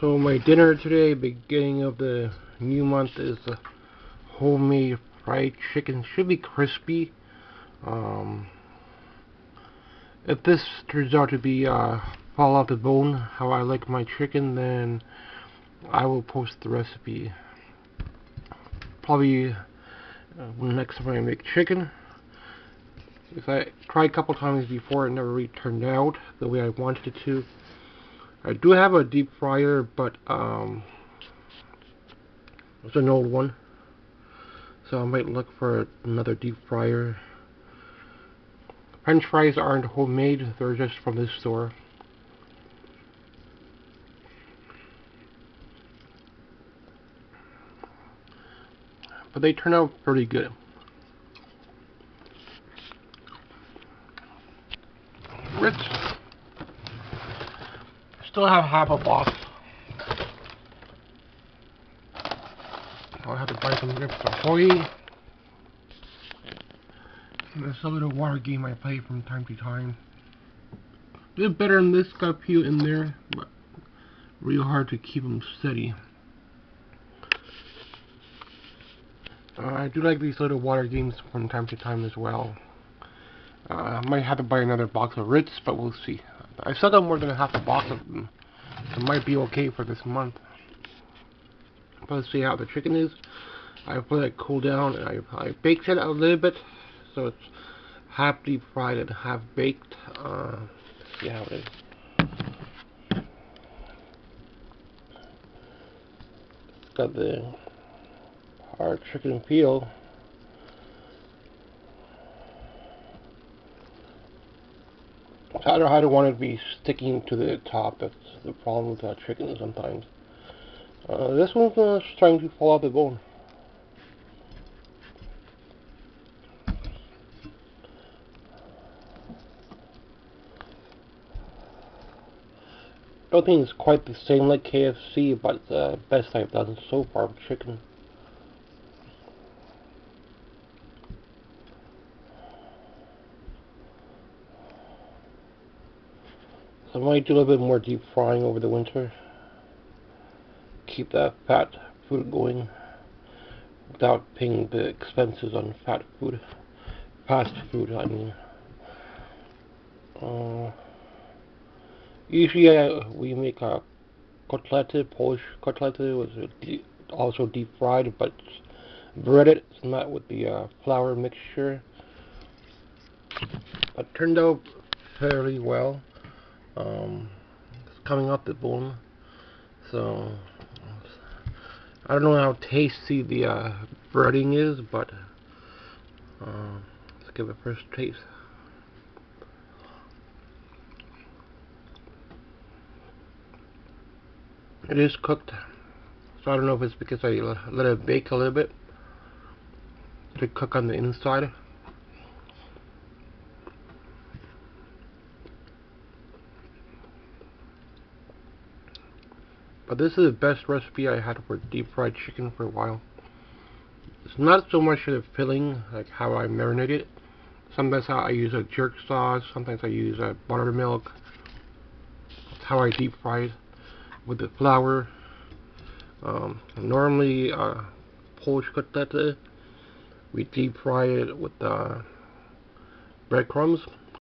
So my dinner today, beginning of the new month, is a homemade fried chicken. Should be crispy. Um, if this turns out to be uh, fall off the bone, how I like my chicken, then I will post the recipe. Probably uh, next time I make chicken. Because I tried a couple times before, it never really turned out the way I wanted it to. I do have a deep fryer, but um, it's an old one. So I might look for another deep fryer. French fries aren't homemade, they're just from this store. But they turn out pretty good. Ritz Still have half a box. I'll have to buy some Ritz Ahoy. There's a little water game I play from time to time. A bit better than this, a few in there, but real hard to keep them steady. Uh, I do like these little water games from time to time as well. Uh, I might have to buy another box of Ritz, but we'll see. I still got more than half a box of them. It might be okay for this month. But let's see how the chicken is. I let it cool down and I, I baked it a little bit so it's half deep fried and half baked. Uh, see how it is. It's got the hard chicken peel. I don't, I don't want it to be sticking to the top. That's the problem with uh, chicken sometimes. Uh, this one's uh, starting to fall off the bone. I don't think it's quite the same like KFC, but the best I've done so far with chicken. I might do a little bit more deep frying over the winter. Keep that fat food going without paying the expenses on fat food. Fast food, I mean. Uh, usually uh, we make a kotlety, Polish kotlety, was also deep fried, but breaded. It's not with the uh, flour mixture. But turned out fairly well. Um, coming off the bone. So, I don't know how tasty the uh, breading is, but uh, let's give it a first taste. It is cooked, so I don't know if it's because I let it bake a little bit to cook on the inside. But this is the best recipe I had for deep fried chicken for a while. It's not so much the filling, like how I marinate it. Sometimes I use a jerk sauce, sometimes I use a buttermilk. That's how I deep fry it with the flour. Um, normally, uh, Polish kotlety, we deep fry it with uh, breadcrumbs.